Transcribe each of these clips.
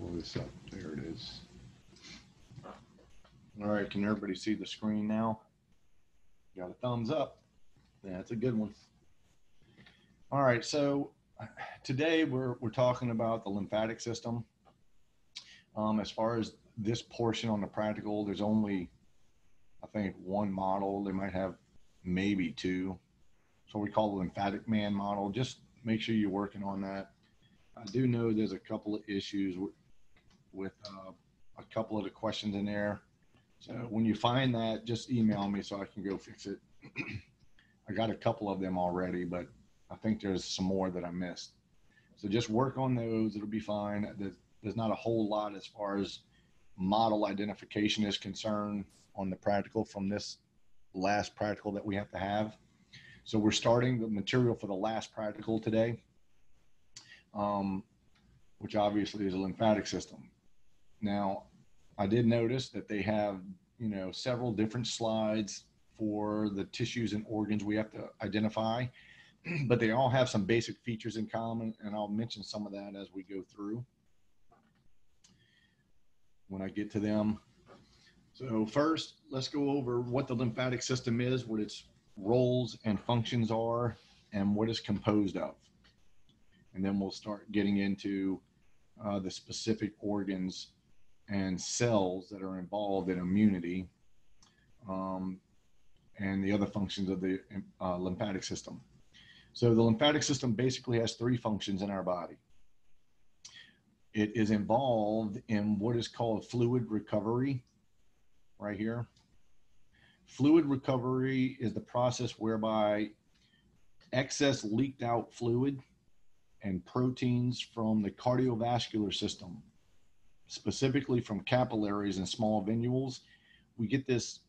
pull this up. There it is. All right, can everybody see the screen now? Got a thumbs up. That's a good one. All right, so today we're, we're talking about the lymphatic system. Um, as far as this portion on the practical, there's only, I think, one model. They might have maybe two. So we call the lymphatic man model. Just make sure you're working on that. I do know there's a couple of issues with, uh, a couple of the questions in there. So when you find that, just email me so I can go fix it. I got a couple of them already, but I think there's some more that I missed. So just work on those. It'll be fine. There's, there's not a whole lot as far as model identification is concerned on the practical from this last practical that we have to have. So we're starting the material for the last practical today um, which obviously is a lymphatic system. Now, I did notice that they have, you know, several different slides for the tissues and organs we have to identify, but they all have some basic features in common, and I'll mention some of that as we go through when I get to them. So first, let's go over what the lymphatic system is, what its roles and functions are, and what it's composed of and then we'll start getting into uh, the specific organs and cells that are involved in immunity um, and the other functions of the uh, lymphatic system. So the lymphatic system basically has three functions in our body. It is involved in what is called fluid recovery, right here. Fluid recovery is the process whereby excess leaked out fluid and proteins from the cardiovascular system, specifically from capillaries and small venules. We get this,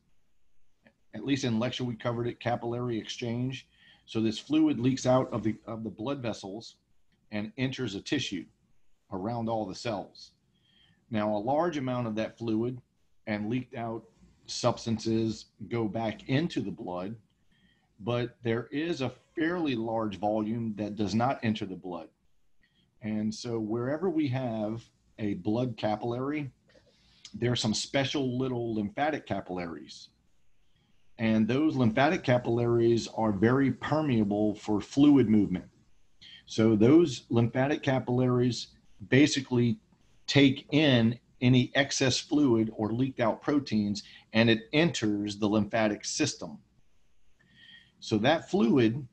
at least in lecture, we covered it capillary exchange. So this fluid leaks out of the, of the blood vessels and enters a tissue around all the cells. Now, a large amount of that fluid and leaked out substances go back into the blood, but there is a fairly large volume that does not enter the blood. And so wherever we have a blood capillary, there are some special little lymphatic capillaries. And those lymphatic capillaries are very permeable for fluid movement. So those lymphatic capillaries basically take in any excess fluid or leaked out proteins and it enters the lymphatic system. So that fluid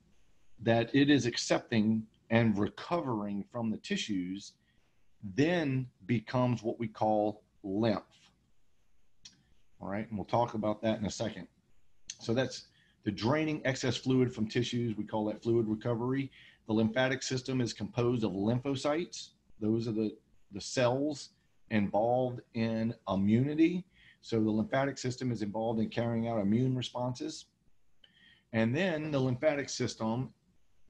that it is accepting and recovering from the tissues then becomes what we call lymph. All right, and we'll talk about that in a second. So that's the draining excess fluid from tissues. We call that fluid recovery. The lymphatic system is composed of lymphocytes. Those are the, the cells involved in immunity. So the lymphatic system is involved in carrying out immune responses. And then the lymphatic system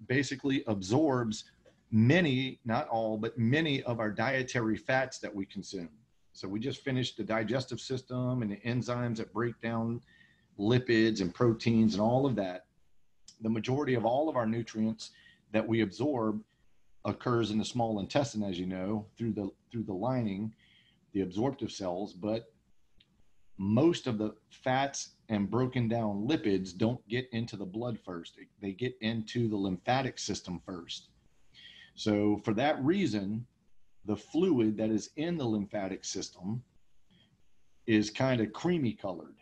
basically absorbs many, not all, but many of our dietary fats that we consume. So we just finished the digestive system and the enzymes that break down lipids and proteins and all of that. The majority of all of our nutrients that we absorb occurs in the small intestine, as you know, through the through the lining, the absorptive cells, but most of the fats and broken down lipids don't get into the blood first. They get into the lymphatic system first. So, for that reason, the fluid that is in the lymphatic system is kind of creamy colored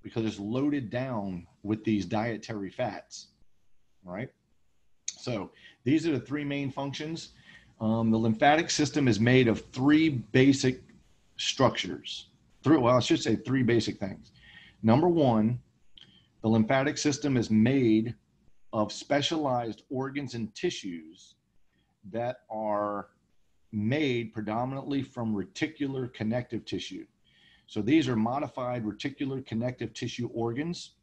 because it's loaded down with these dietary fats, right? So, these are the three main functions. Um, the lymphatic system is made of three basic structures. Three, well, I should say three basic things. Number one, the lymphatic system is made of specialized organs and tissues that are made predominantly from reticular connective tissue. So these are modified reticular connective tissue organs.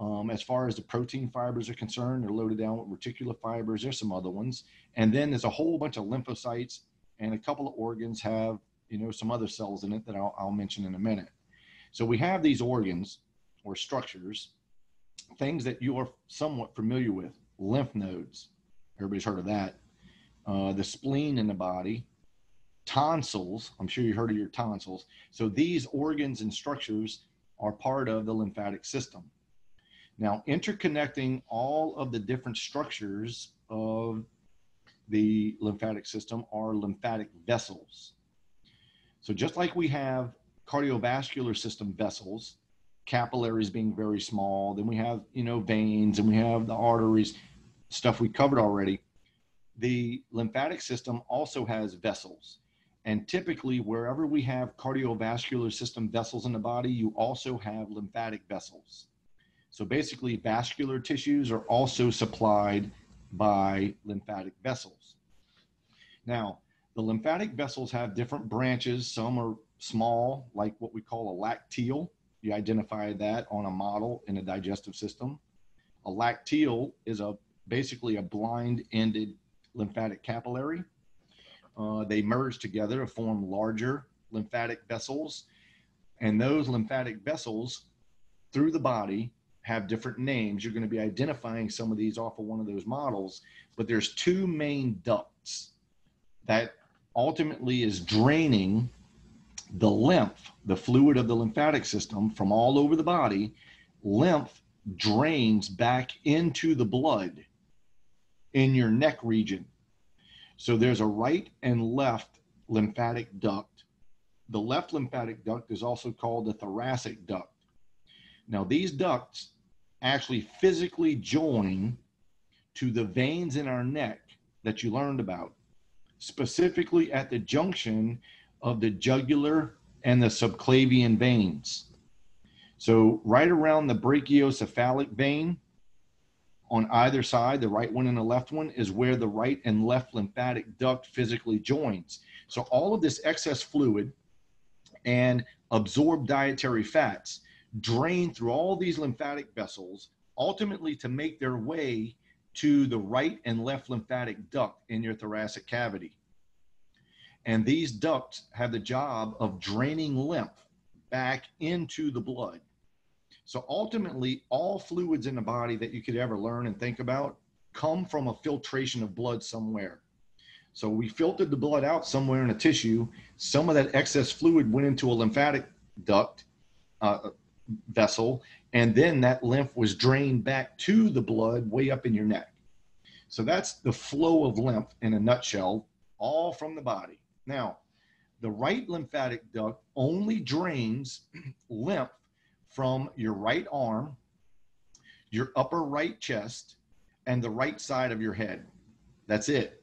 Um, as far as the protein fibers are concerned, they're loaded down with reticular fibers. There's some other ones. And then there's a whole bunch of lymphocytes and a couple of organs have, you know, some other cells in it that I'll, I'll mention in a minute. So we have these organs or structures, things that you are somewhat familiar with lymph nodes. Everybody's heard of that. Uh, the spleen in the body, tonsils. I'm sure you heard of your tonsils. So these organs and structures are part of the lymphatic system. Now, interconnecting all of the different structures of the lymphatic system are lymphatic vessels. So just like we have cardiovascular system vessels, capillaries being very small, then we have, you know, veins and we have the arteries, stuff we covered already. The lymphatic system also has vessels. And typically, wherever we have cardiovascular system vessels in the body, you also have lymphatic vessels. So basically, vascular tissues are also supplied by lymphatic vessels. Now, the lymphatic vessels have different branches. Some are small, like what we call a lacteal. You identify that on a model in a digestive system. A lacteal is a basically a blind-ended lymphatic capillary. Uh, they merge together to form larger lymphatic vessels, and those lymphatic vessels through the body have different names. You're going to be identifying some of these off of one of those models, but there's two main ducts that ultimately is draining the lymph, the fluid of the lymphatic system from all over the body. Lymph drains back into the blood in your neck region. So there's a right and left lymphatic duct. The left lymphatic duct is also called the thoracic duct. Now, these ducts actually physically join to the veins in our neck that you learned about, specifically at the junction of the jugular and the subclavian veins. So, right around the brachiocephalic vein on either side, the right one and the left one, is where the right and left lymphatic duct physically joins. So, all of this excess fluid and absorbed dietary fats drain through all these lymphatic vessels, ultimately to make their way to the right and left lymphatic duct in your thoracic cavity. And these ducts have the job of draining lymph back into the blood. So ultimately, all fluids in the body that you could ever learn and think about come from a filtration of blood somewhere. So we filtered the blood out somewhere in a tissue. Some of that excess fluid went into a lymphatic duct, uh, vessel, and then that lymph was drained back to the blood way up in your neck. So that's the flow of lymph in a nutshell, all from the body. Now, the right lymphatic duct only drains lymph from your right arm, your upper right chest, and the right side of your head. That's it.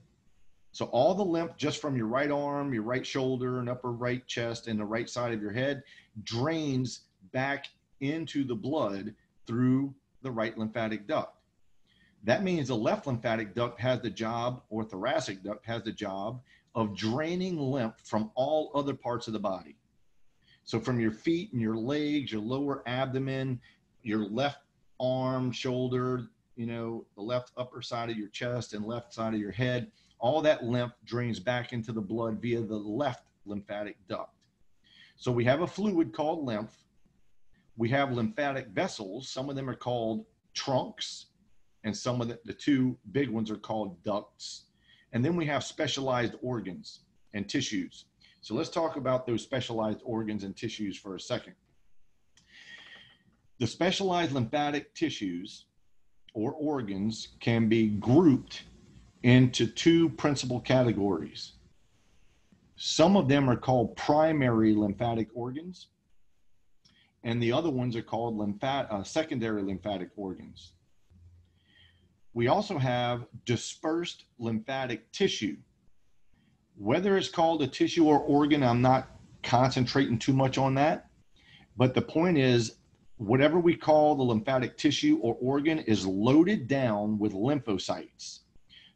So all the lymph just from your right arm, your right shoulder, and upper right chest, and the right side of your head drains back into the blood through the right lymphatic duct. That means the left lymphatic duct has the job, or thoracic duct has the job of draining lymph from all other parts of the body. So from your feet and your legs, your lower abdomen, your left arm, shoulder, you know, the left upper side of your chest and left side of your head, all that lymph drains back into the blood via the left lymphatic duct. So we have a fluid called lymph we have lymphatic vessels. Some of them are called trunks, and some of the, the two big ones are called ducts. And then we have specialized organs and tissues. So let's talk about those specialized organs and tissues for a second. The specialized lymphatic tissues or organs can be grouped into two principal categories. Some of them are called primary lymphatic organs, and the other ones are called lymphat- uh, secondary lymphatic organs. We also have dispersed lymphatic tissue. Whether it's called a tissue or organ, I'm not concentrating too much on that. But the point is, whatever we call the lymphatic tissue or organ is loaded down with lymphocytes.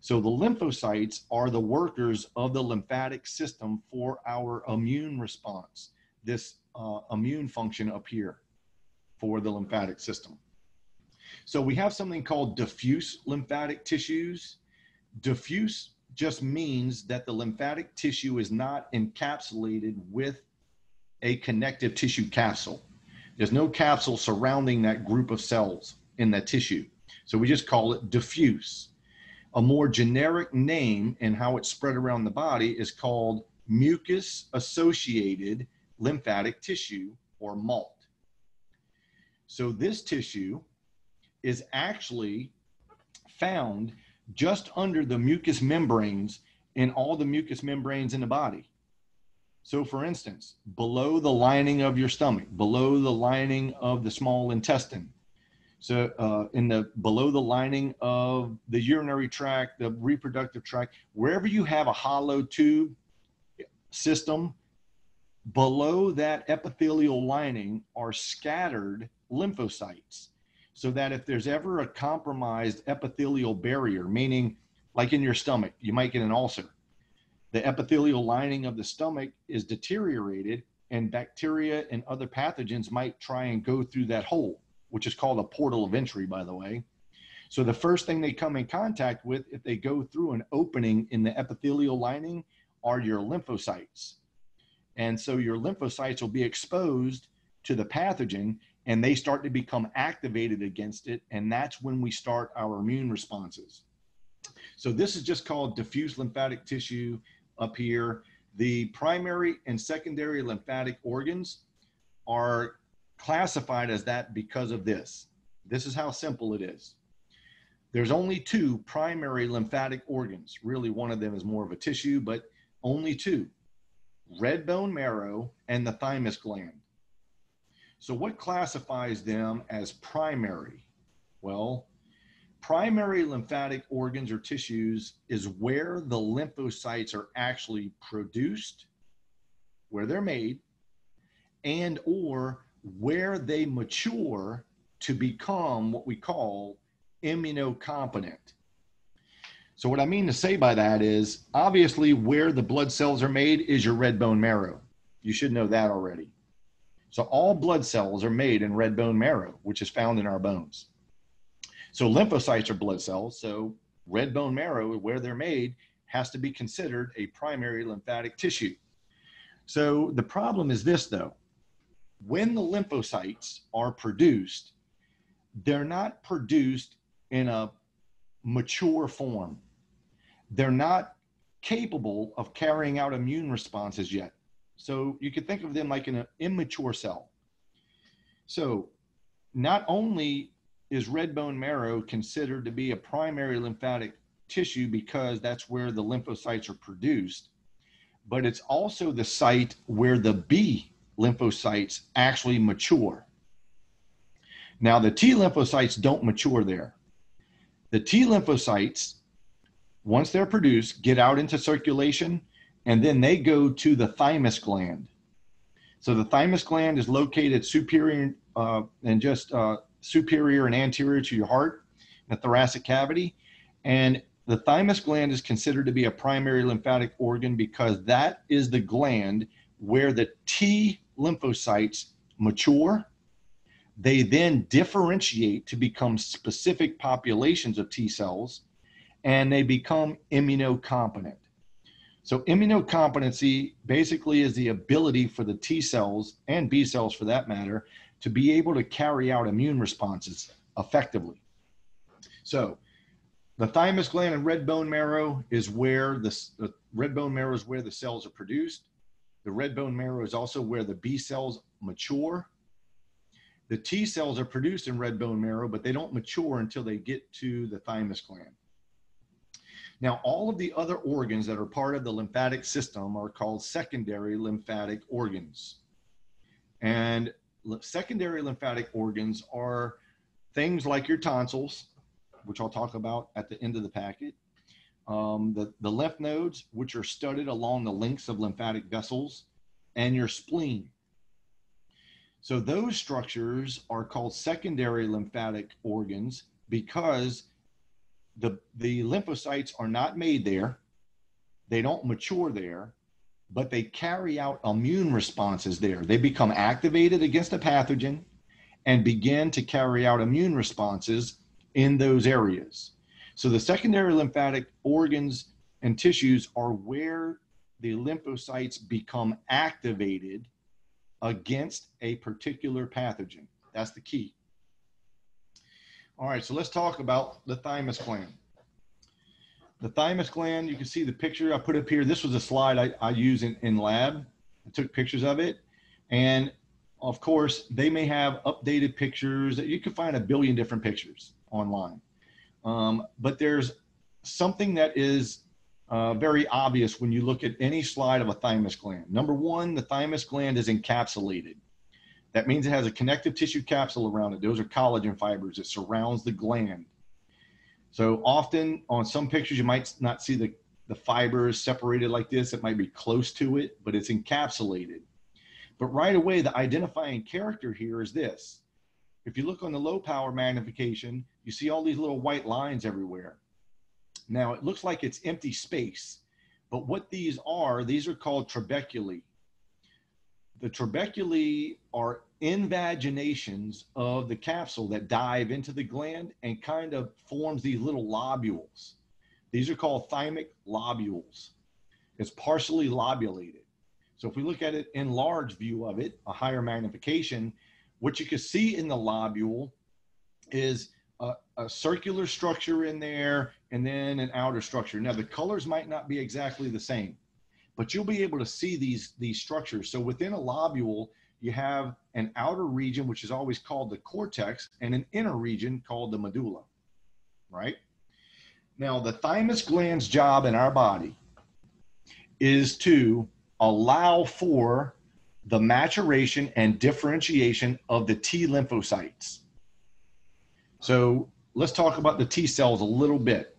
So the lymphocytes are the workers of the lymphatic system for our immune response. This uh, immune function up here for the lymphatic system. So we have something called diffuse lymphatic tissues. Diffuse just means that the lymphatic tissue is not encapsulated with a connective tissue capsule. There's no capsule surrounding that group of cells in that tissue. So we just call it diffuse. A more generic name and how it's spread around the body is called mucus associated lymphatic tissue or MALT. So this tissue is actually found just under the mucous membranes in all the mucous membranes in the body. So, for instance, below the lining of your stomach, below the lining of the small intestine, so uh, in the below the lining of the urinary tract, the reproductive tract, wherever you have a hollow tube system, below that epithelial lining are scattered lymphocytes. So that if there's ever a compromised epithelial barrier, meaning like in your stomach, you might get an ulcer. The epithelial lining of the stomach is deteriorated, and bacteria and other pathogens might try and go through that hole, which is called a portal of entry, by the way. So the first thing they come in contact with, if they go through an opening in the epithelial lining, are your lymphocytes. And so your lymphocytes will be exposed to the pathogen and they start to become activated against it. And that's when we start our immune responses. So this is just called diffuse lymphatic tissue up here. The primary and secondary lymphatic organs are classified as that because of this. This is how simple it is. There's only two primary lymphatic organs. Really, one of them is more of a tissue, but only two red bone marrow and the thymus gland. So, what classifies them as primary? Well, primary lymphatic organs or tissues is where the lymphocytes are actually produced, where they're made, and or where they mature to become what we call immunocompetent. So, what I mean to say by that is obviously where the blood cells are made is your red bone marrow. You should know that already. So, all blood cells are made in red bone marrow, which is found in our bones. So, lymphocytes are blood cells. So, red bone marrow, where they're made, has to be considered a primary lymphatic tissue. So, the problem is this though when the lymphocytes are produced, they're not produced in a mature form they're not capable of carrying out immune responses yet. So you could think of them like an immature cell. So not only is red bone marrow considered to be a primary lymphatic tissue because that's where the lymphocytes are produced, but it's also the site where the B lymphocytes actually mature. Now, the T lymphocytes don't mature there. The T lymphocytes once they're produced, get out into circulation, and then they go to the thymus gland. So the thymus gland is located superior uh, and just uh, superior and anterior to your heart, the thoracic cavity, and the thymus gland is considered to be a primary lymphatic organ because that is the gland where the T lymphocytes mature. They then differentiate to become specific populations of T cells and they become immunocompetent. So, immunocompetency basically is the ability for the T cells and B cells, for that matter, to be able to carry out immune responses effectively. So, the thymus gland and red bone marrow is where the, the red bone marrow is where the cells are produced. The red bone marrow is also where the B cells mature. The T cells are produced in red bone marrow, but they don't mature until they get to the thymus gland. Now, all of the other organs that are part of the lymphatic system are called secondary lymphatic organs. And secondary lymphatic organs are things like your tonsils, which I'll talk about at the end of the packet, um, the, the lymph nodes, which are studded along the lengths of lymphatic vessels, and your spleen. So those structures are called secondary lymphatic organs because the, the lymphocytes are not made there, they don't mature there, but they carry out immune responses there. They become activated against a pathogen and begin to carry out immune responses in those areas. So the secondary lymphatic organs and tissues are where the lymphocytes become activated against a particular pathogen. That's the key. All right, so let's talk about the thymus gland. the thymus gland, you can see the picture I put up here. This was a slide I, I use in, in lab. I took pictures of it. And of course, they may have updated pictures that you can find a billion different pictures online. Um, but there's something that is uh, very obvious when you look at any slide of a thymus gland. Number one, the thymus gland is encapsulated. That means it has a connective tissue capsule around it. Those are collagen fibers that surrounds the gland. So often on some pictures, you might not see the, the fibers separated like this. It might be close to it, but it's encapsulated. But right away, the identifying character here is this. If you look on the low power magnification, you see all these little white lines everywhere. Now it looks like it's empty space, but what these are, these are called trabeculae. The trabeculae are invaginations of the capsule that dive into the gland and kind of forms these little lobules. These are called thymic lobules. It's partially lobulated. So if we look at it in large view of it, a higher magnification, what you can see in the lobule is a, a, circular structure in there and then an outer structure. Now the colors might not be exactly the same, but you'll be able to see these, these structures. So within a lobule, you have an outer region, which is always called the cortex, and an inner region called the medulla, right? Now, the thymus gland's job in our body is to allow for the maturation and differentiation of the T lymphocytes. So let's talk about the T cells a little bit.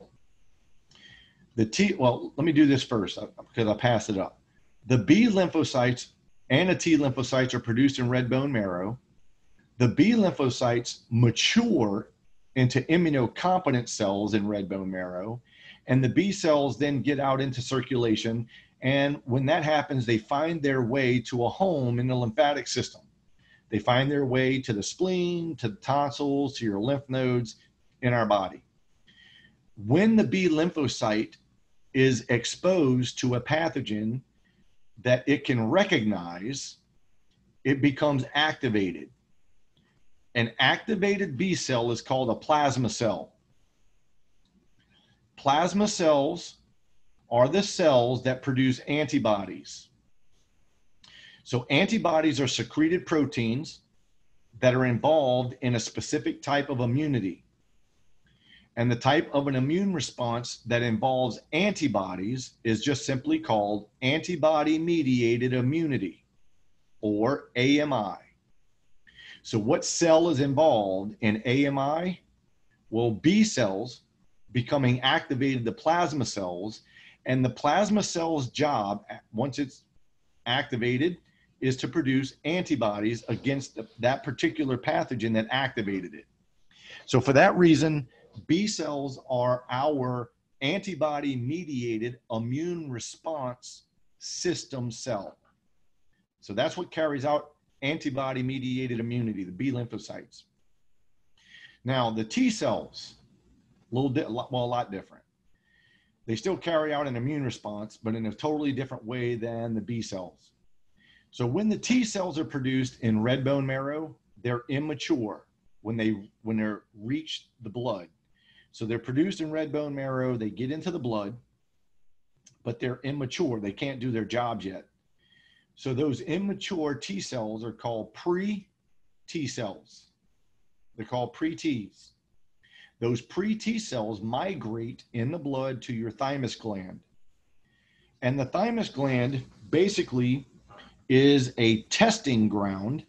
The T, well, let me do this first uh, because I passed it up. The B lymphocytes and the T lymphocytes are produced in red bone marrow. The B lymphocytes mature into immunocompetent cells in red bone marrow, and the B cells then get out into circulation and when that happens, they find their way to a home in the lymphatic system. They find their way to the spleen, to the tonsils, to your lymph nodes in our body. When the B lymphocyte is exposed to a pathogen that it can recognize, it becomes activated. An activated B cell is called a plasma cell. Plasma cells are the cells that produce antibodies. So, antibodies are secreted proteins that are involved in a specific type of immunity. And the type of an immune response that involves antibodies is just simply called antibody mediated immunity or AMI. So, what cell is involved in AMI? Well, B cells becoming activated the plasma cells and the plasma cell's job, once it's activated, is to produce antibodies against that particular pathogen that activated it. So, for that reason, B cells are our antibody mediated immune response system cell. So, that's what carries out antibody mediated immunity, the B lymphocytes. Now, the T cells, a little bit, well, a lot different. They still carry out an immune response, but in a totally different way than the B cells. So when the T cells are produced in red bone marrow, they're immature when they when they're reach the blood. So they're produced in red bone marrow, they get into the blood, but they're immature. They can't do their jobs yet. So those immature T cells are called pre T cells. They're called pre Ts. Those pre T cells migrate in the blood to your thymus gland. And the thymus gland basically is a testing ground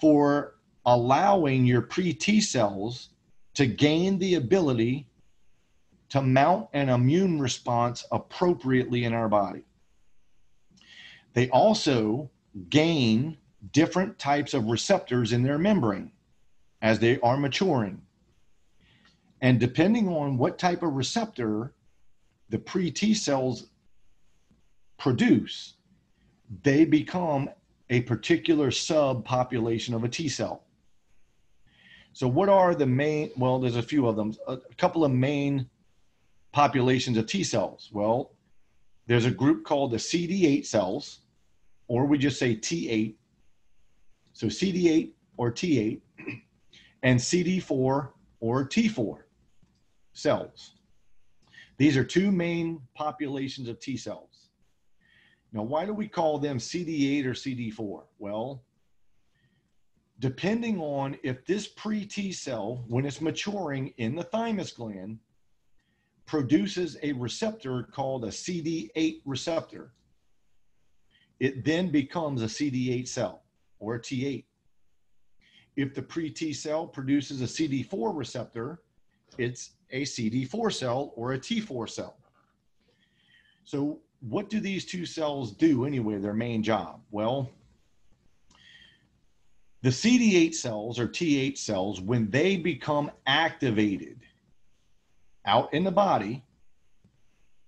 for allowing your pre T cells to gain the ability to mount an immune response appropriately in our body. They also gain different types of receptors in their membrane as they are maturing. And depending on what type of receptor the pre T cells produce, they become a particular subpopulation of a T cell. So, what are the main? Well, there's a few of them. A couple of main populations of T cells. Well, there's a group called the CD8 cells, or we just say T8. So, CD8 or T8, and CD4 or T4 cells. These are two main populations of T cells. Now, why do we call them CD8 or CD4? Well, depending on if this pre T cell, when it's maturing in the thymus gland, produces a receptor called a CD8 receptor, it then becomes a CD8 cell or a T8. If the pre T cell produces a CD4 receptor, it's a CD4 cell or a T4 cell. So, what do these two cells do anyway, their main job? Well, the CD8 cells or T8 cells, when they become activated out in the body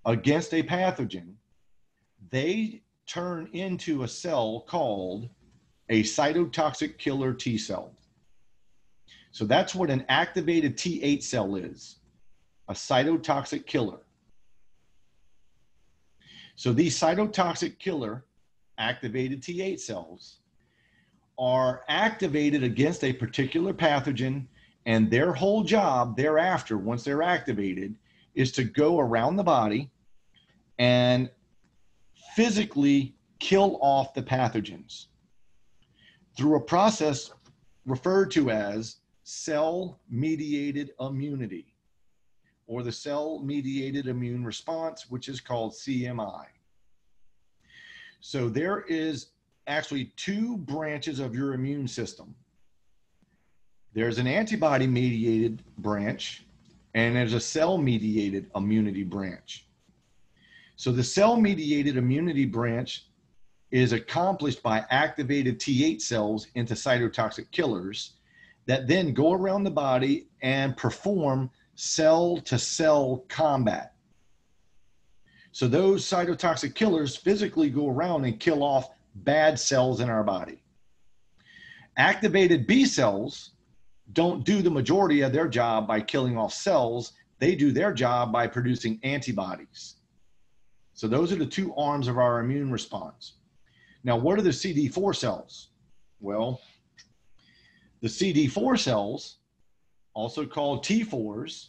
against a pathogen, they turn into a cell called a cytotoxic killer T cell. So that's what an activated T8 cell is a cytotoxic killer. So these cytotoxic killer activated T8 cells are activated against a particular pathogen, and their whole job thereafter, once they're activated, is to go around the body and physically kill off the pathogens through a process referred to as cell mediated immunity or the cell mediated immune response, which is called CMI. So there is actually two branches of your immune system. There's an antibody mediated branch and there's a cell mediated immunity branch. So the cell mediated immunity branch is accomplished by activated T8 cells into cytotoxic killers that then go around the body and perform cell to cell combat. So those cytotoxic killers physically go around and kill off bad cells in our body. Activated B cells don't do the majority of their job by killing off cells, they do their job by producing antibodies. So those are the two arms of our immune response. Now, what are the CD4 cells? Well, the CD4 cells, also called T4s,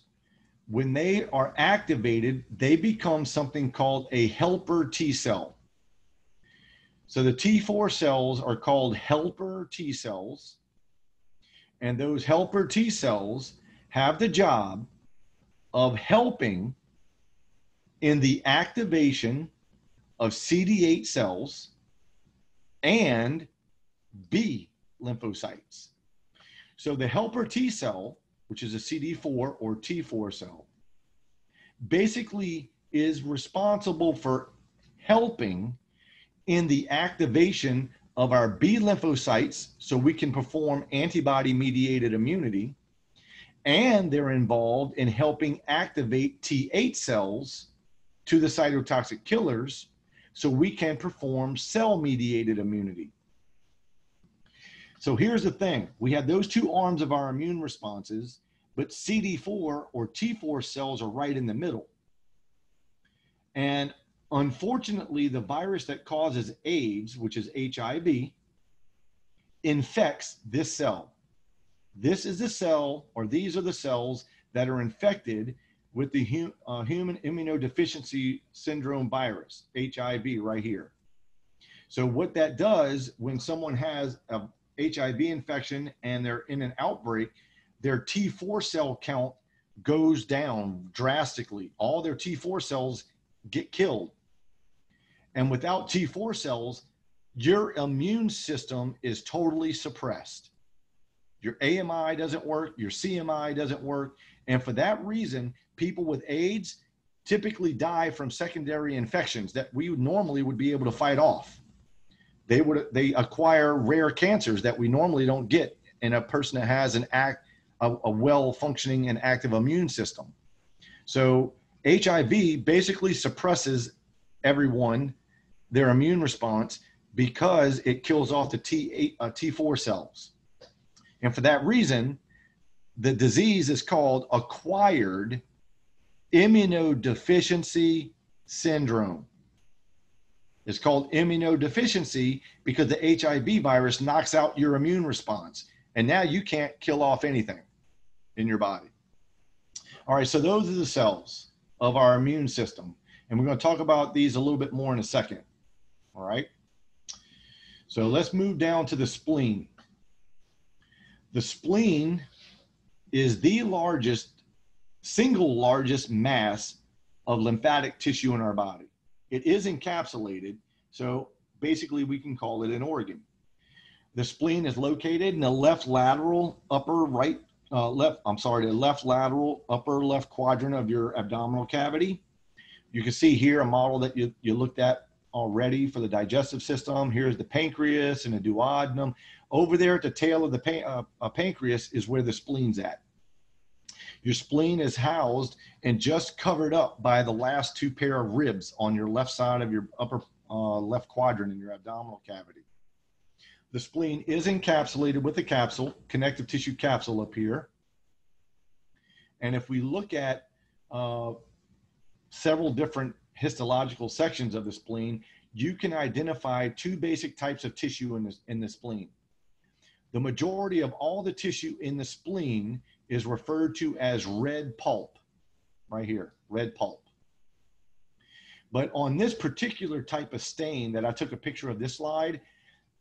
when they are activated, they become something called a helper T cell. So the T4 cells are called helper T cells. And those helper T cells have the job of helping in the activation of CD8 cells and B lymphocytes. So the helper T cell, which is a CD4 or T4 cell, basically is responsible for helping in the activation of our B lymphocytes so we can perform antibody mediated immunity. And they're involved in helping activate T8 cells to the cytotoxic killers so we can perform cell mediated immunity. So here's the thing we have those two arms of our immune responses, but CD4 or T4 cells are right in the middle. And Unfortunately, the virus that causes AIDS, which is HIV, infects this cell. This is the cell, or these are the cells that are infected with the hum, uh, human immunodeficiency syndrome virus, HIV, right here. So, what that does when someone has a HIV infection and they're in an outbreak, their T4 cell count goes down drastically. All their T4 cells get killed. And without T4 cells, your immune system is totally suppressed. Your AMI doesn't work, your CMI doesn't work. And for that reason, people with AIDS typically die from secondary infections that we normally would be able to fight off. They would they acquire rare cancers that we normally don't get in a person that has an act a, a well functioning and active immune system. So HIV basically suppresses everyone their immune response because it kills off the T8, uh, T4 cells. And for that reason, the disease is called acquired immunodeficiency syndrome. It's called immunodeficiency because the HIV virus knocks out your immune response. And now you can't kill off anything in your body. All right, so those are the cells of our immune system. And we're going to talk about these a little bit more in a second. All right. So let's move down to the spleen. The spleen is the largest, single largest mass of lymphatic tissue in our body. It is encapsulated, so basically we can call it an organ. The spleen is located in the left lateral upper right, uh, left, I'm sorry, the left lateral upper left quadrant of your abdominal cavity. You can see here a model that you, you looked at already for the digestive system. Here's the pancreas and the duodenum. Over there at the tail of the pan, uh, uh, pancreas is where the spleen's at. Your spleen is housed and just covered up by the last two pair of ribs on your left side of your upper uh, left quadrant in your abdominal cavity. The spleen is encapsulated with a capsule, connective tissue capsule up here. And if we look at uh, several different histological sections of the spleen, you can identify two basic types of tissue in the, in the spleen. The majority of all the tissue in the spleen is referred to as red pulp, right here, red pulp. But on this particular type of stain that I took a picture of this slide,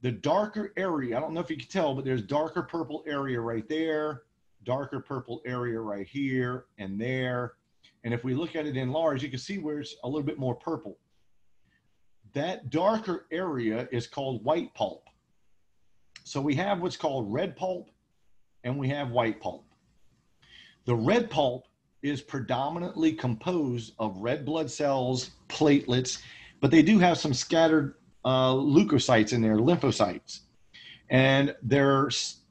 the darker area, I don't know if you can tell, but there's darker purple area right there, darker purple area right here and there. And if we look at it in large, you can see where it's a little bit more purple. That darker area is called white pulp. So we have what's called red pulp and we have white pulp. The red pulp is predominantly composed of red blood cells, platelets, but they do have some scattered uh, leukocytes in there, lymphocytes. And they're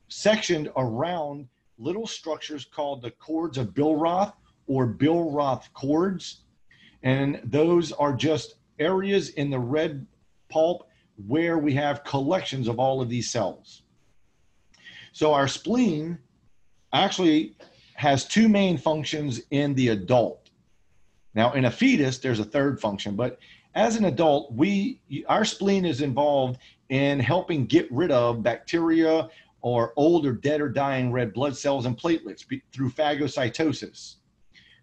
sectioned around little structures called the cords of Billroth or Billroth cords. And those are just areas in the red pulp where we have collections of all of these cells. So our spleen actually has two main functions in the adult. Now, in a fetus, there's a third function, but as an adult, we our spleen is involved in helping get rid of bacteria or old or dead or dying red blood cells and platelets through phagocytosis.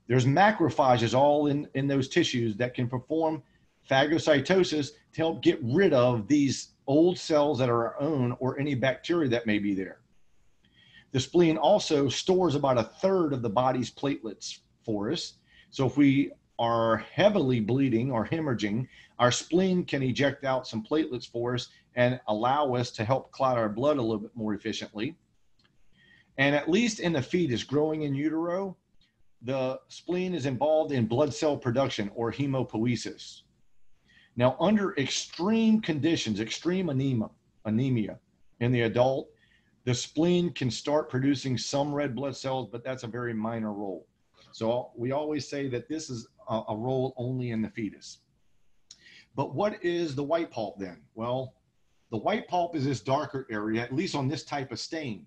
There's macrophages all in, in those tissues that can perform phagocytosis to help get rid of these old cells that are our own or any bacteria that may be there. The spleen also stores about a third of the body's platelets for us. So if we are heavily bleeding or hemorrhaging, our spleen can eject out some platelets for us and allow us to help clot our blood a little bit more efficiently. And at least in the fetus growing in utero, the spleen is involved in blood cell production or hemopoiesis. Now, under extreme conditions, extreme anemia, anemia in the adult, the spleen can start producing some red blood cells, but that's a very minor role. So we always say that this is a, a role only in the fetus. But what is the white pulp then? Well, the white pulp is this darker area, at least on this type of stain.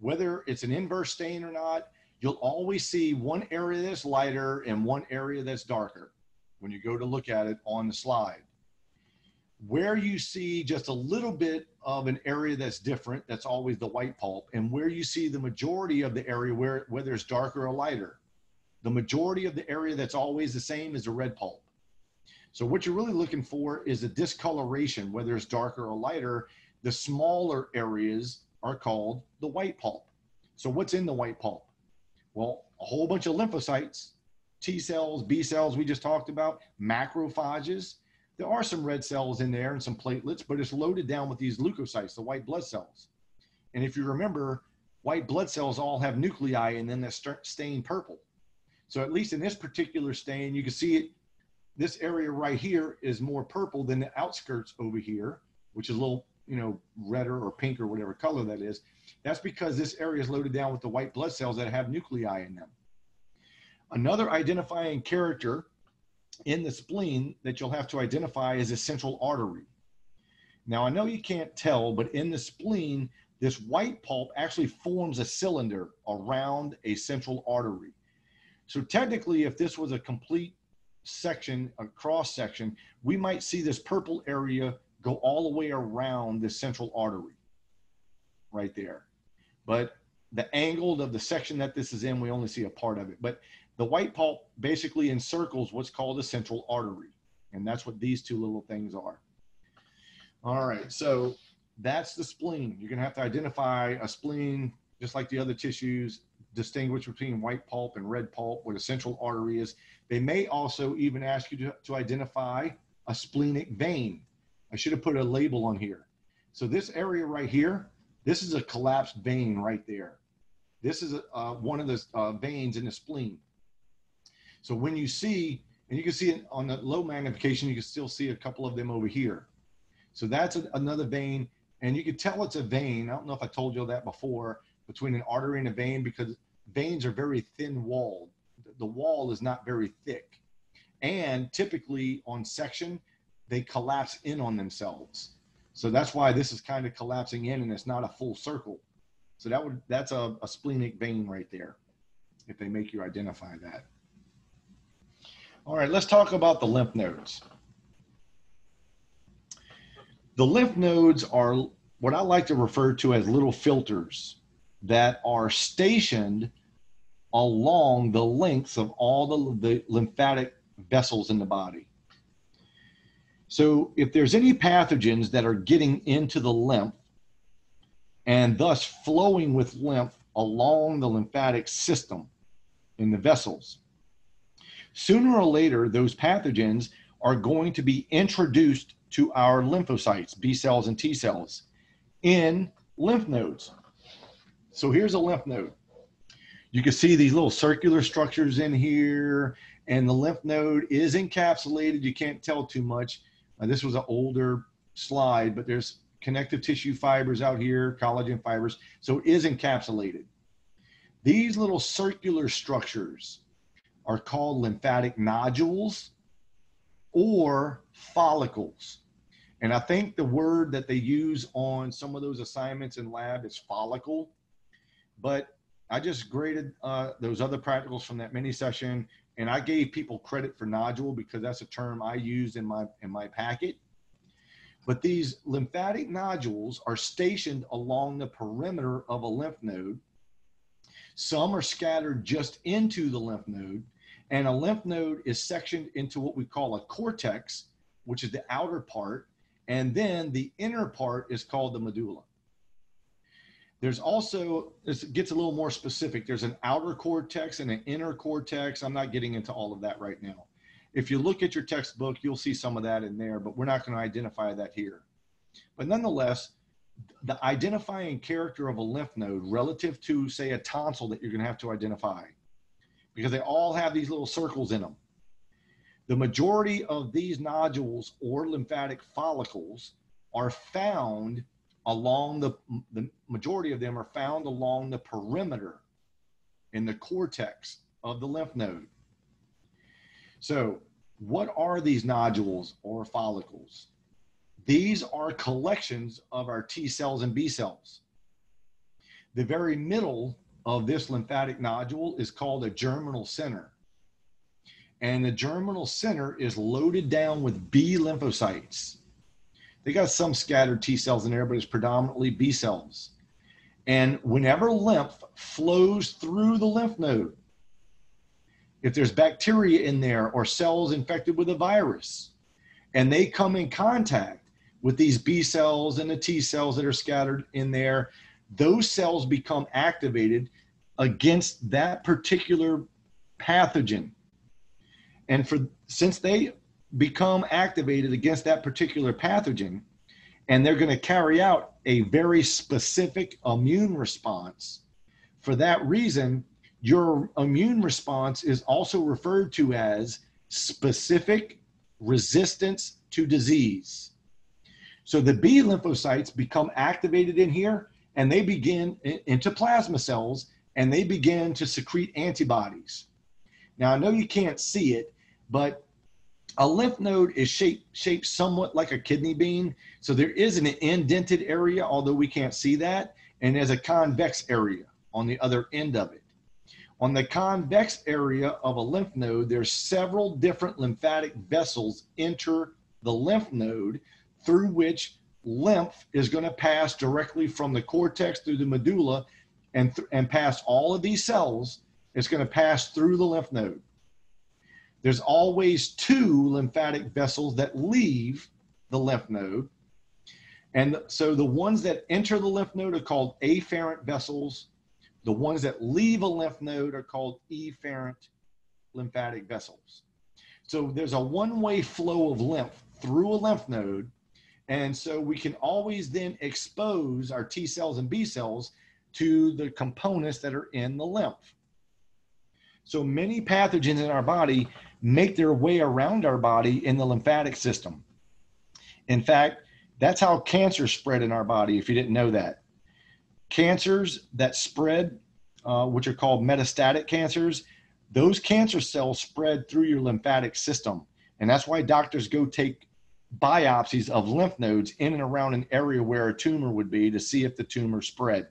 Whether it's an inverse stain or not, you'll always see one area that's lighter and one area that's darker when you go to look at it on the slide. Where you see just a little bit of an area that's different, that's always the white pulp, and where you see the majority of the area where whether it's darker or lighter, the majority of the area that's always the same is the red pulp. So what you're really looking for is a discoloration, whether it's darker or lighter. The smaller areas are called the white pulp. So what's in the white pulp? Well, a whole bunch of lymphocytes, T cells, B cells, we just talked about, macrophages. There are some red cells in there and some platelets, but it's loaded down with these leukocytes, the white blood cells. And if you remember, white blood cells all have nuclei and then they start stain purple. So at least in this particular stain, you can see it. This area right here is more purple than the outskirts over here, which is a little, you know, redder or pink or whatever color that is. That's because this area is loaded down with the white blood cells that have nuclei in them. Another identifying character in the spleen that you'll have to identify is a central artery. Now, I know you can't tell, but in the spleen, this white pulp actually forms a cylinder around a central artery. So technically, if this was a complete section, a cross section, we might see this purple area go all the way around the central artery right there. But the angle of the section that this is in, we only see a part of it. But The white pulp basically encircles what's called a central artery. And that's what these two little things are. All right, so that's the spleen. You're to have to identify a spleen, just like the other tissues, distinguish between white pulp and red pulp, where the central artery is. They may also even ask you to, to identify a splenic vein. I should have put a label on here. So this area right here, this is a collapsed vein right there. This is a, uh, one of the uh, veins in the spleen. So when you see, and you can see it on the low magnification, you can still see a couple of them over here. So that's a, another vein. And you can tell it's a vein. I don't know if I told you that before, between an artery and a vein, because veins are very thin walled. The wall is not very thick. And typically on section, they collapse in on themselves. So that's why this is kind of collapsing in and it's not a full circle. So that would that's a, a splenic vein right there, if they make you identify that. All right, let's talk about the lymph nodes. The lymph nodes are what I like to refer to as little filters that are stationed along the lengths of all the, the lymphatic vessels in the body. So if there's any pathogens that are getting into the lymph and thus flowing with lymph along the lymphatic system in the vessels, sooner or later, those pathogens are going to be introduced to our lymphocytes, B cells and T cells, in lymph nodes. So here's a lymph node. You can see these little circular structures in here, and the lymph node is encapsulated. You can't tell too much. Uh, this was an older slide, but there's connective tissue fibers out here, collagen fibers. So it is encapsulated. These little circular structures are called lymphatic nodules or follicles. And I think the word that they use on some of those assignments in lab is follicle. But I just graded uh, those other practicals from that mini session, and I gave people credit for nodule because that's a term I used in my in my packet. But these lymphatic nodules are stationed along the perimeter of a lymph node. Some are scattered just into the lymph node, and a lymph node is sectioned into what we call a cortex, which is the outer part, and then the inner part is called the medulla. There's also, this gets a little more specific. There's an outer cortex and an inner cortex. I'm not getting into all of that right now. If you look at your textbook, you'll see some of that in there, but we're not going to identify that here. But nonetheless, the identifying character of a lymph node relative to, say, a tonsil that you're going to have to identify, because they all have these little circles in them. The majority of these nodules or lymphatic follicles are found along the, the majority of them are found along the perimeter in the cortex of the lymph node. So, what are these nodules or follicles? These are collections of our T cells and B cells. The very middle of this lymphatic nodule is called a germinal center. And the germinal center is loaded down with B lymphocytes. They got some scattered T cells in there, but it's predominantly B cells. And whenever lymph flows through the lymph node, if there's bacteria in there or cells infected with a virus, and they come in contact with these B cells and the T cells that are scattered in there, those cells become activated against that particular pathogen. And for since they become activated against that particular pathogen, and they're going to carry out a very specific immune response. For that reason, your immune response is also referred to as specific resistance to disease. So the B lymphocytes become activated in here and they begin into plasma cells and they begin to secrete antibodies. Now, I know you can't see it, but a lymph node is shaped shaped somewhat like a kidney bean. So there is an indented area, although we can't see that, and there's a convex area on the other end of it. On the convex area of a lymph node, there's several different lymphatic vessels enter the lymph node through which lymph is going to pass directly from the cortex through the medulla and, th- and pass all of these cells it's going to pass through the lymph node. There's always two lymphatic vessels that leave the lymph node. And so the ones that enter the lymph node are called afferent vessels. The ones that leave a lymph node are called efferent lymphatic vessels. So there's a one way flow of lymph through a lymph node. And so we can always then expose our T cells and B cells to the components that are in the lymph. So many pathogens in our body make their way around our body in the lymphatic system. In fact, that's how cancer spread in our body, if you didn't know that. Cancers that spread, uh, which are called metastatic cancers, those cancer cells spread through your lymphatic system. And that's why doctors go take biopsies of lymph nodes in and around an area where a tumor would be to see if the tumor spread.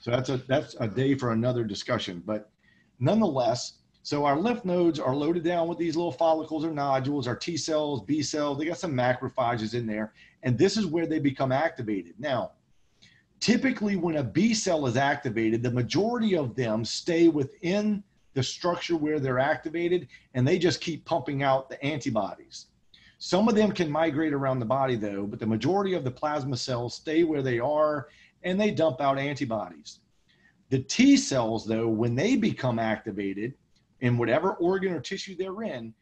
So that's a that's a day for another discussion. But nonetheless, so our lymph nodes are loaded down with these little follicles or nodules, our T cells, B cells, they got some macrophages in there, and this is where they become activated. Now, typically when a B cell is activated, the majority of them stay within the structure where they're activated and they just keep pumping out the antibodies. Some of them can migrate around the body though, but the majority of the plasma cells stay where they are and they dump out antibodies. The T cells though, when they become activated in whatever organ or tissue they're in,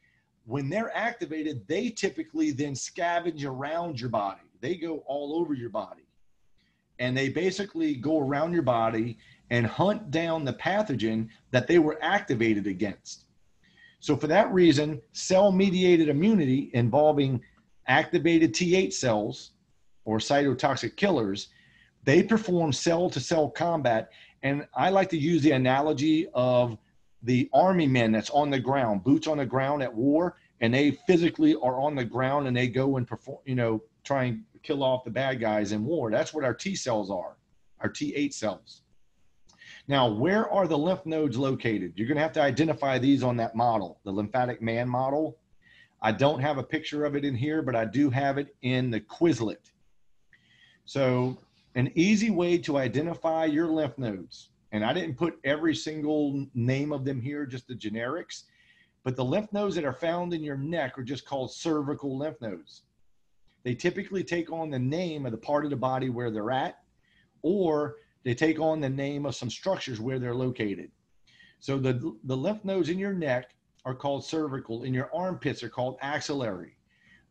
when they're activated, they typically then scavenge around your body. They go all over your body. And they basically go around your body and hunt down the pathogen that they were activated against. So, for that reason, cell mediated immunity involving activated T8 cells or cytotoxic killers, they perform cell to cell combat. And I like to use the analogy of the army men that's on the ground, boots on the ground at war, and they physically are on the ground and they go and perform, you know, try and kill off the bad guys in war. That's what our T cells are, our T8 cells. Now, where are the lymph nodes located? You're going to have to identify these on that model, the lymphatic man model. I don't have a picture of it in here, but I do have it in the Quizlet. So an easy way to identify your lymph nodes, and I didn't put every single name of them here, just the generics, but the lymph nodes that are found in your neck are just called cervical lymph nodes. They typically take on the name of the part of the body where they're at, or they take on the name of some structures where they're located. So the, the lymph nodes in your neck are called cervical, in your armpits are called axillary.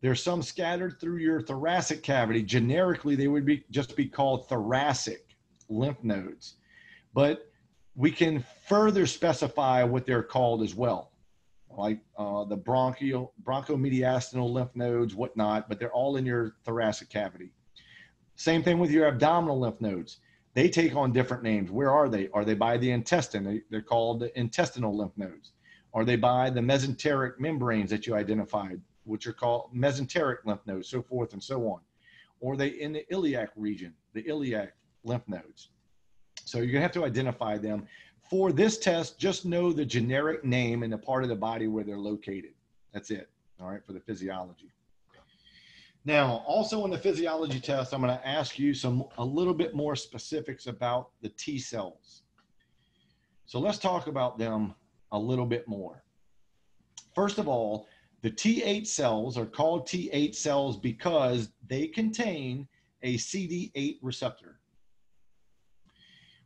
There's some scattered through your thoracic cavity. Generically, they would be just be called thoracic lymph nodes. But we can further specify what they're called as well, like uh, the bronchial, bronchomediastinal lymph nodes, whatnot, but they're all in your thoracic cavity. Same thing with your abdominal lymph nodes they take on different names. Where are they? Are they by the intestine? They, are called the intestinal lymph nodes. Are they by the mesenteric membranes that you identified, which are called mesenteric lymph nodes, so forth and so on? Or are they in the iliac region, the iliac lymph nodes? So you're gonna have to identify them. For this test, just know the generic name and the part of the body where they're located. That's it, all right, for the physiology. Now, also in the physiology test, I'm to ask you some a little bit more specifics about the T cells. So let's talk about them a little bit more. First of all, the T8 cells are called T8 cells because they contain a CD8 receptor.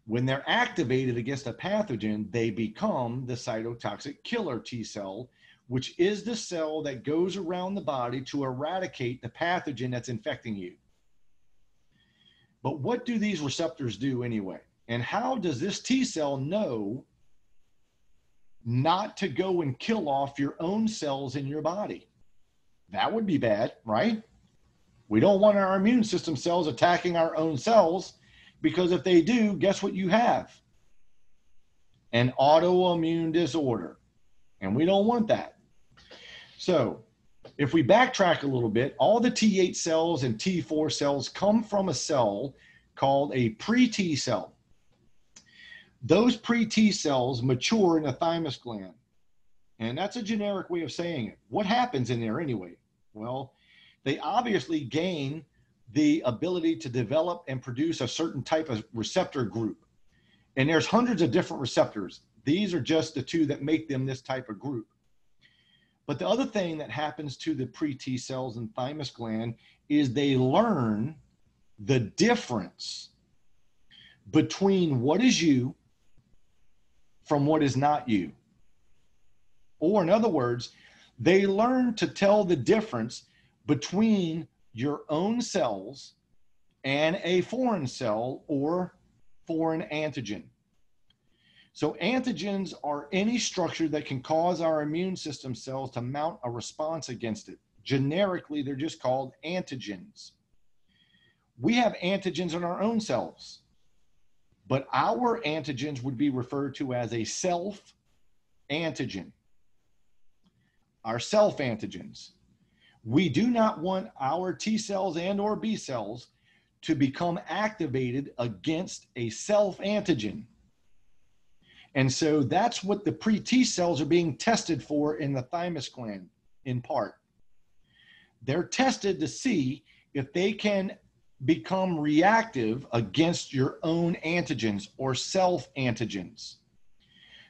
When they're activated against a pathogen, they become the cytotoxic killer T cell which is the cell that goes around the body to eradicate the pathogen that's infecting you. But what do these receptors do anyway? And how does this T cell know not to go and kill off your own cells in your body? That would be bad, right? We don't want our immune system cells attacking our own cells because if they do, guess what you have? An autoimmune disorder. And we don't want that. So if we backtrack a little bit, all the T8 cells and T4 cells come from a cell called a pre-T cell. Those pre-T cells mature in the thymus gland. And that's a generic way of saying it. What happens in there anyway? Well, they obviously gain the ability to develop and produce a certain type of receptor group. And there's hundreds of different receptors. These are just the two that make them this type of group. But the other thing that happens to the pre T cells and thymus gland is they learn the difference between what is you from what is not you. Or, in other words, they learn to tell the difference between your own cells and a foreign cell or foreign antigen. So, antigens are any structure that can cause our immune system cells to mount a response against it. Generically, they're just called antigens. We have antigens in our own cells, but our antigens would be referred to as a self antigen. Our self antigens. We do not want our T cells and or B cells to become activated against a self antigen. And so that's what the pre T cells are being tested for in the thymus gland, in part. They're tested to see if they can become reactive against your own antigens or self antigens.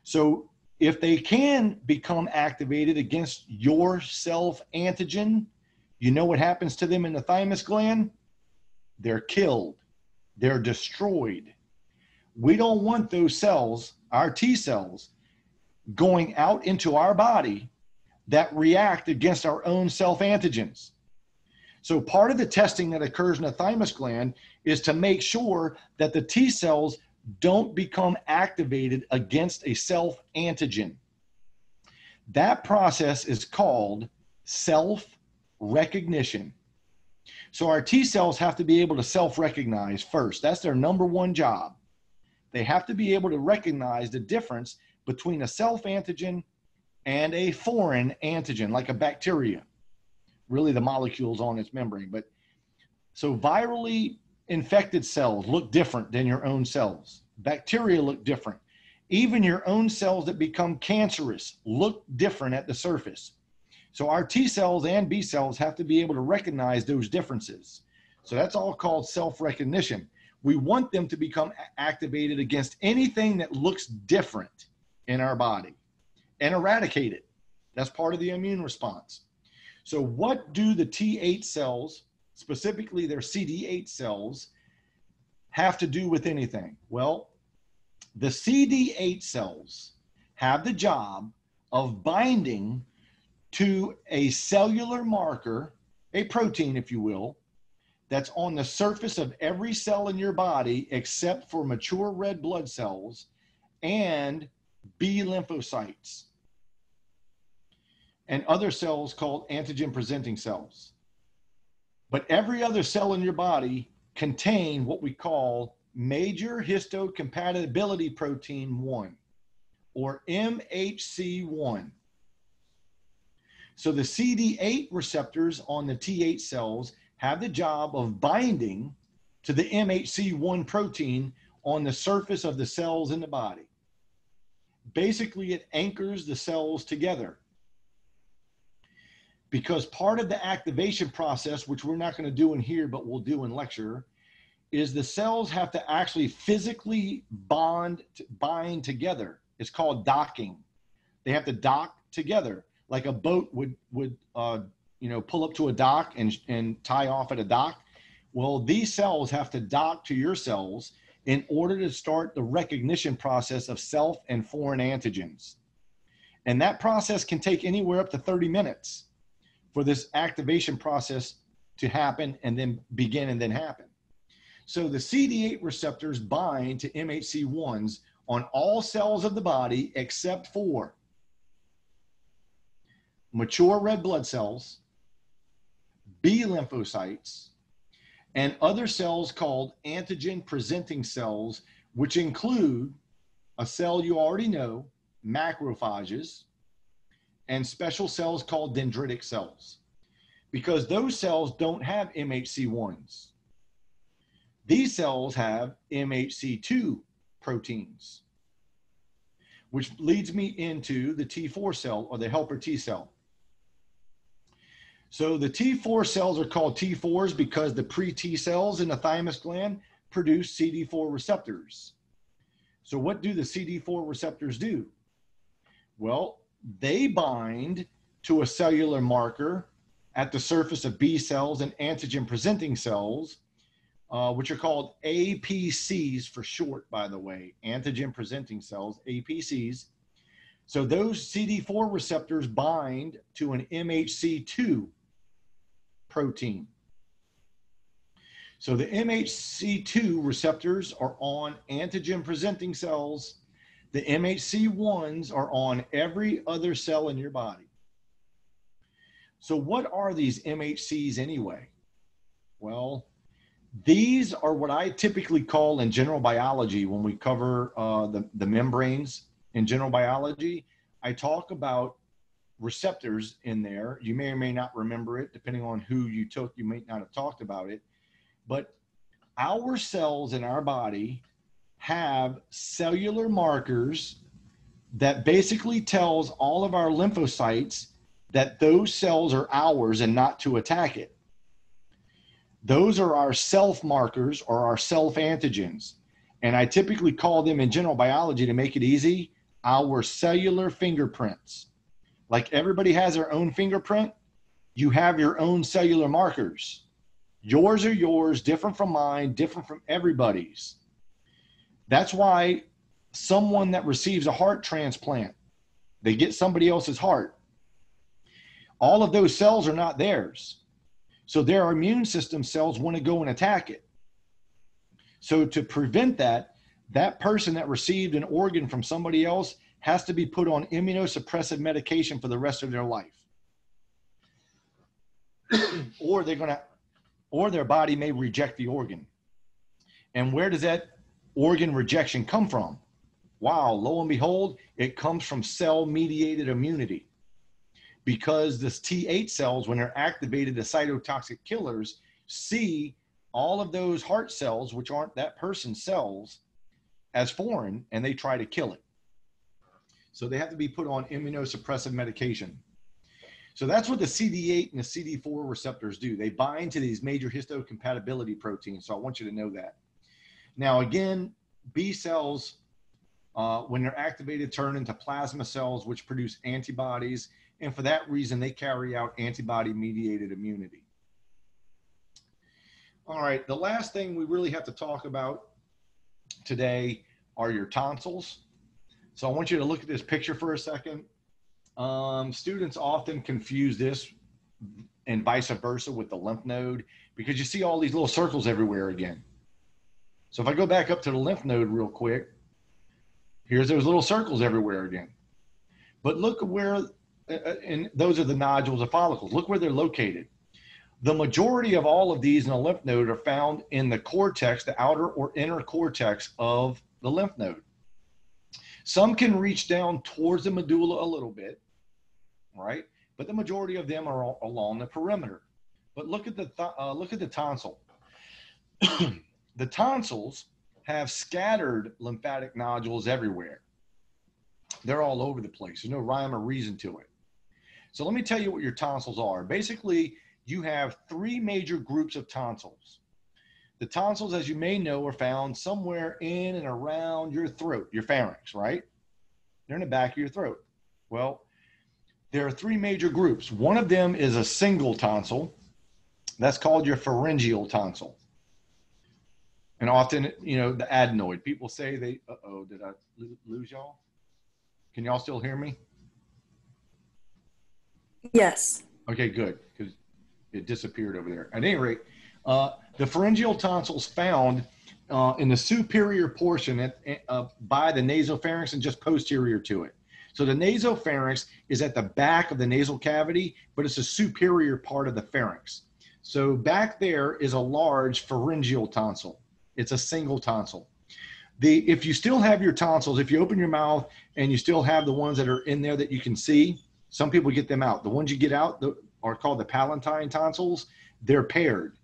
So if they can become activated against your self antigen, you know what happens to them in the thymus gland? they're killed, they're destroyed. We don't want those cells, our T cells, going out into our body that react against our own self antigens. So, part of the testing that occurs in the thymus gland is to make sure that the T cells don't become activated against a self antigen. That process is called self recognition. So our T cells have to be able to self recognize first. That's their number one job. They have to be able to recognize the difference between a self antigen and a foreign antigen, like a bacteria. Really, the molecules on its membrane. But so virally infected cells look different than your own cells. Bacteria look different. Even your own cells that become cancerous look different at the surface. So our T cells and B cells have to be able to recognize those differences. So that's all called self recognition. We want them to become activated against anything that looks different in our body and eradicate it. That's part of the immune response. So, what do the T8 cells, specifically their CD8 cells, have to do with anything? Well, the CD8 cells have the job of binding to a cellular marker, a protein, if you will, that's on the surface of every cell in your body except for mature red blood cells and B lymphocytes and other cells called antigen presenting cells. But every other cell in your body contain what we call major histocompatibility protein 1 or MHC1. So the CD8 receptors on the T8 cells have the job of binding to the MHC1 protein on the surface of the cells in the body. Basically, it anchors the cells together. Because part of the activation process, which we're not going to do in here, but we'll do in lecture, is the cells have to actually physically bond, bind together. It's called docking. They have to dock together like a boat would would uh, you know pull up to a dock and and tie off at a dock. Well, these cells have to dock to your cells in order to start the recognition process of self and foreign antigens. And that process can take anywhere up to 30 minutes for this activation process to happen and then begin and then happen. So the CD8 receptors bind to MHC1s on all cells of the body except for mature red blood cells, B lymphocytes, and other cells called antigen presenting cells, which include a cell you already know, macrophages, and special cells called dendritic cells, because those cells don't have MHC1s. These cells have MHC2 proteins, which leads me into the T4 cell or the helper T cell. So the T4 cells are called T4s because the pre-T cells in the thymus gland produce CD4 receptors. So, what do the CD4 receptors do? Well, they bind to a cellular marker at the surface of B cells and antigen presenting cells, uh, which are called APCs for short, by the way, antigen presenting cells, APCs. So those CD4 receptors bind to an MHC2 protein. So the MHC2 receptors are on antigen presenting cells. The MHC1s are on every other cell in your body. So, what are these MHCs anyway? Well, these are what I typically call in general biology when we cover uh, the, the membranes in general biology. I talk about receptors in there. You may or may not remember it, depending on who you took, you may not have talked about it. But our cells in our body have cellular markers that basically tells all of our lymphocytes that those cells are ours and not to attack it. Those are our self markers or our self antigens. And I typically call them in general biology to make it easy our cellular fingerprints. Like everybody has their own fingerprint, you have your own cellular markers. Yours are yours, different from mine, different from everybody's. That's why someone that receives a heart transplant, they get somebody else's heart all of those cells are not theirs. So their immune system cells want to go and attack it. So to prevent that, that person that received an organ from somebody else has to be put on immunosuppressive medication for the rest of their life. or they're going to or their body may reject the organ. And where does that organ rejection come from? Wow, lo and behold, it comes from cell mediated immunity because this T8 cells, when they're activated, the cytotoxic killers see all of those heart cells, which aren't that person's cells, as foreign and they try to kill it. So they have to be put on immunosuppressive medication. So that's what the CD8 and the CD4 receptors do. They bind to these major histocompatibility proteins. So I want you to know that. Now, again, B cells, uh, when they're activated, turn into plasma cells, which produce antibodies and for that reason, they carry out antibody mediated immunity. All right, the last thing we really have to talk about today are your tonsils. So I want you to look at this picture for a second. Um, students often confuse this and vice versa with the lymph node because you see all these little circles everywhere again. So if I go back up to the lymph node real quick, here's those little circles everywhere again. But look where uh, uh, and those are the nodules of follicles. Look where they're located. The majority of all of these in a lymph node are found in the cortex, the outer or inner cortex of the lymph node. Some can reach down towards the medulla a little bit, right? But the majority of them are along the perimeter. But look at the th- uh, look at the tonsil. the tonsils have scattered lymphatic nodules everywhere. They're all over the place. There's no rhyme or reason to it. So let me tell you what your tonsils are. Basically, you have three major groups of tonsils. The tonsils, as you may know, are found somewhere in and around your throat, your pharynx, right? They're in the back of your throat. Well, there are three major groups. One of them is a single tonsil. That's called your pharyngeal tonsil. And often, you know, the adenoid. People say they, uh oh, did I lose y'all? Can y'all still hear me? Yes. Okay, good, because it disappeared over there. At any rate, uh, the pharyngeal tonsils found uh, in the superior portion at, uh, by the nasopharynx and just posterior to it. So the nasopharynx is at the back of the nasal cavity, but it's a superior part of the pharynx. So back there is a large pharyngeal tonsil. It's a single tonsil. The, if you still have your tonsils, if you open your mouth and you still have the ones that are in there that you can see, some people get them out. The ones you get out the, are called the palatine tonsils. They're paired.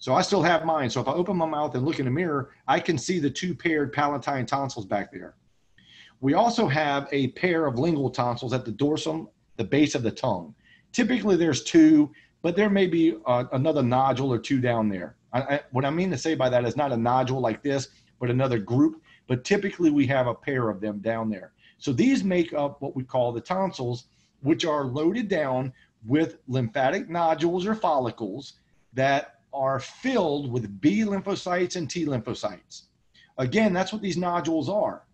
So I still have mine. So if I open my mouth and look in the mirror, I can see the two paired palatine tonsils back there. We also have a pair of lingual tonsils at the dorsum, the base of the tongue. Typically there's two, but there may be uh, another nodule or two down there. I, I, what I mean to say by that is not a nodule like this, but another group. but typically we have a pair of them down there. So these make up what we call the tonsils, which are loaded down with lymphatic nodules or follicles that are filled with B lymphocytes and T lymphocytes. Again, that's what these nodules are.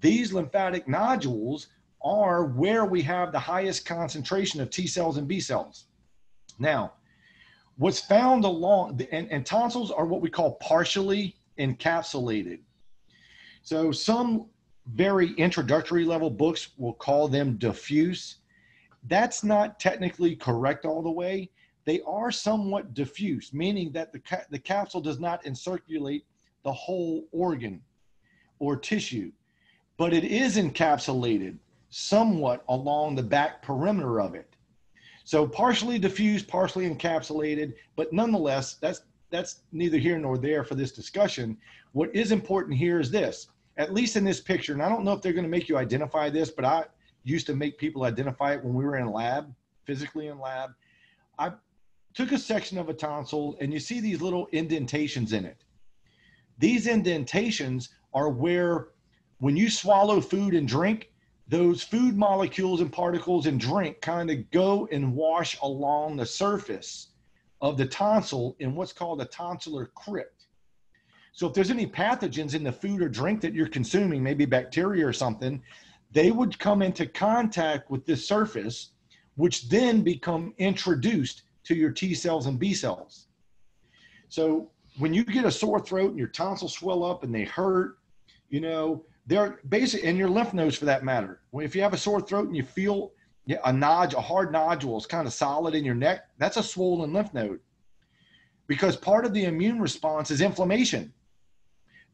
These lymphatic nodules are where we have the highest concentration of T cells and B cells. Now, what's found along, and, and tonsils are what we call partially encapsulated. So some very introductory level books will call them diffuse. That's not technically correct all the way. They are somewhat diffuse, meaning that the, ca- the capsule does not encirculate the whole organ or tissue, but it is encapsulated somewhat along the back perimeter of it. So partially diffused, partially encapsulated, but nonetheless, that's that's neither here nor there for this discussion. What is important here is this, at least in this picture, and I don't know if they're going to make you identify this, but I used to make people identify it when we were in lab, physically in lab. I took a section of a tonsil and you see these little indentations in it. These indentations are where when you swallow food and drink, those food molecules and particles in drink kind of go and wash along the surface of the tonsil in what's called a tonsillar crypt. So if there's any pathogens in the food or drink that you're consuming, maybe bacteria or something, they would come into contact with this surface, which then become introduced to your T cells and B cells. So when you get a sore throat and your tonsils swell up and they hurt, you know, they're basic, and your lymph nodes for that matter. If you have a sore throat and you feel a nodule, a hard nodule is kind of solid in your neck, that's a swollen lymph node. Because part of the immune response is inflammation.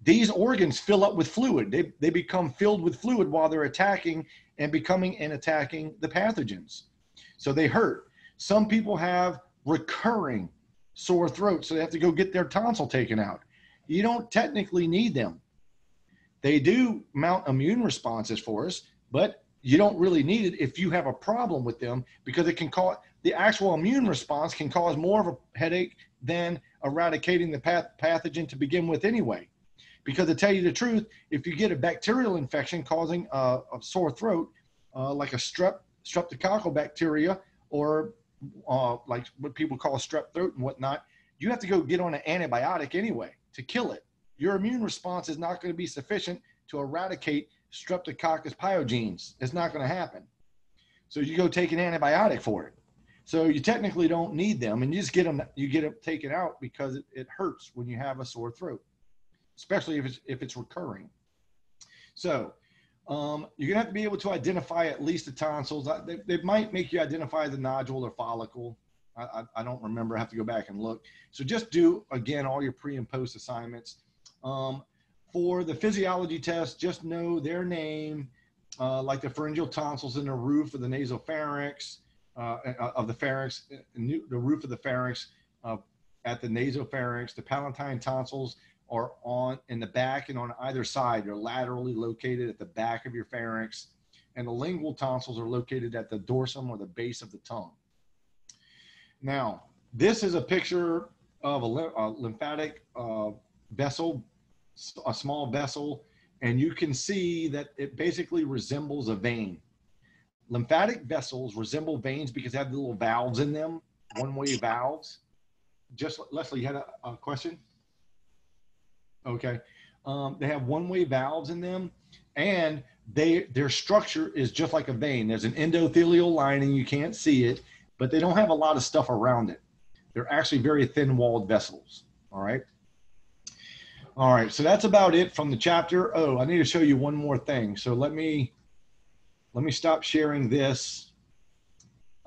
These organs fill up with fluid. They, they become filled with fluid while they're attacking and becoming and attacking the pathogens. So they hurt. Some people have recurring sore throats, so they have to go get their tonsil taken out. You don't technically need them. They do mount immune responses for us, but you don't really need it if you have a problem with them because it can cause the actual immune response can cause more of a headache than eradicating the path, pathogen to begin with anyway. Because to tell you the truth, if you get a bacterial infection causing a, a sore throat, uh, like a strep streptococcal bacteria or uh, like what people call strep throat and whatnot, you have to go get on an antibiotic anyway to kill it. Your immune response is not going to be sufficient to eradicate Streptococcus pyogenes. It's not going to happen. So you go take an antibiotic for it. So you technically don't need them, and you just get them. You get them taken out because it, it hurts when you have a sore throat, especially if it's if it's recurring. So um, you're gonna have to be able to identify at least the tonsils. They, they might make you identify the nodule or follicle. I, I, I, don't remember. I have to go back and look. So just do again all your pre and post assignments. Um, for the physiology test, just know their name, uh, like the pharyngeal tonsils in the roof of the nasopharynx, uh, uh of the pharynx, the roof of the pharynx uh, at the nasopharynx. The palatine tonsils are on in the back and on either side. They're laterally located at the back of your pharynx. And the lingual tonsils are located at the dorsum or the base of the tongue. Now, this is a picture of a, a lymphatic uh, vessel a small vessel, and you can see that it basically resembles a vein. Lymphatic vessels resemble veins because they have little valves in them, one-way valves. Just Leslie, you had a, a question? Okay. Um, they have one-way valves in them, and they their structure is just like a vein. There's an endothelial lining, you can't see it, but they don't have a lot of stuff around it. They're actually very thin-walled vessels. All right. All right, so that's about it from the chapter. Oh, I need to show you one more thing. So let me let me stop sharing this.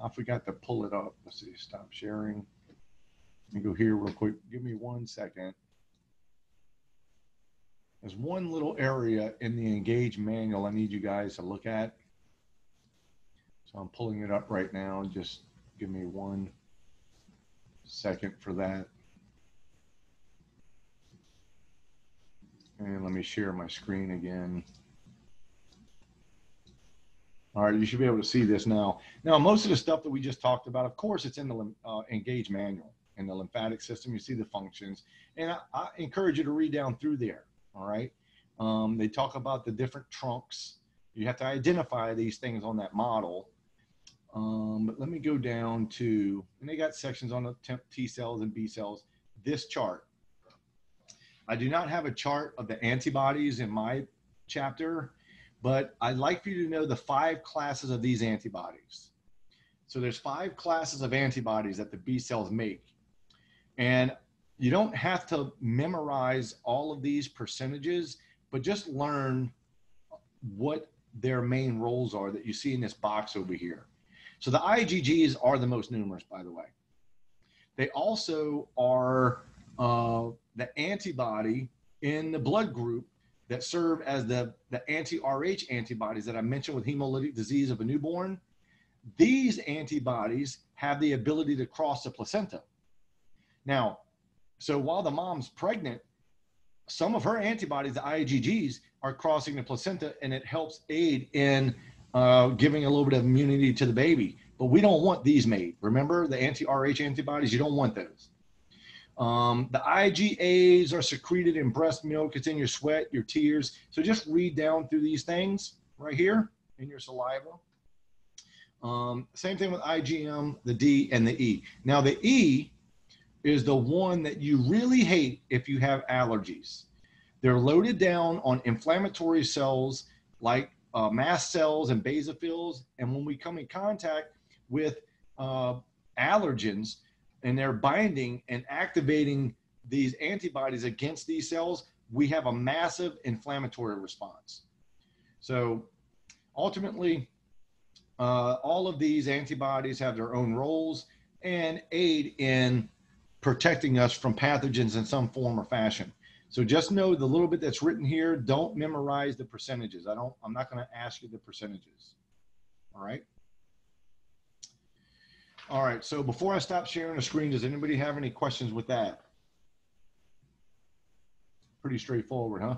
I forgot to pull it up. Let's see, stop sharing. Let me go here real quick. Give me one second. There's one little area in the engage manual I need you guys to look at. So I'm pulling it up right now. Just give me one second for that. And let me share my screen again. All right, you should be able to see this now. Now, most of the stuff that we just talked about, of course, it's in the uh, Engage manual in the lymphatic system. You see the functions, and I, I, encourage you to read down through there. All right, Um, they talk about the different trunks. You have to identify these things on that model. Um, but let me go down to, and they got sections on the T cells and B cells. This chart. I do not have a chart of the antibodies in my chapter, but I'd like for you to know the five classes of these antibodies. So there's five classes of antibodies that the B cells make. And you don't have to memorize all of these percentages, but just learn what their main roles are that you see in this box over here. So the IgGs are the most numerous, by the way. They also are uh, the antibody in the blood group that serve as the, the anti-RH antibodies that I mentioned with hemolytic disease of a newborn. These antibodies have the ability to cross the placenta. Now, so while the mom's pregnant, some of her antibodies, the IgGs, are crossing the placenta and it helps aid in uh, giving a little bit of immunity to the baby. But we don't want these made. Remember the anti-RH antibodies? You don't want those. Um, the IgAs are secreted in breast milk. It's in your sweat, your tears. So just read down through these things right here in your saliva. Um, same thing with IgM, the D, and the E. Now the E is the one that you really hate if you have allergies. They're loaded down on inflammatory cells like uh, mast cells and basophils. And when we come in contact with uh, allergens and they're binding and activating these antibodies against these cells, we have a massive inflammatory response. So ultimately, uh, all of these antibodies have their own roles and aid in protecting us from pathogens in some form or fashion. So just know the little bit that's written here, don't memorize the percentages. I don't, I'm not going to ask you the percentages. All right. All right. So before I stop sharing the screen, does anybody have any questions with that? Pretty straightforward, huh?